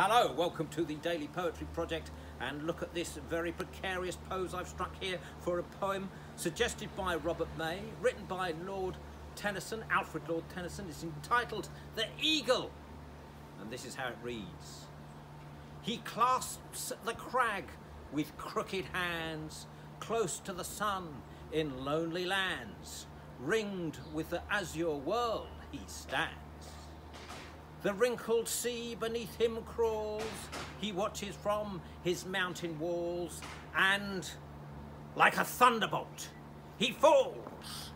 Hello, welcome to the Daily Poetry Project and look at this very precarious pose I've struck here for a poem suggested by Robert May, written by Lord Tennyson, Alfred Lord Tennyson. It's entitled The Eagle and this is how it reads. He clasps the crag with crooked hands, close to the sun in lonely lands, ringed with the azure world he stands. The wrinkled sea beneath him crawls, he watches from his mountain walls, and like a thunderbolt, he falls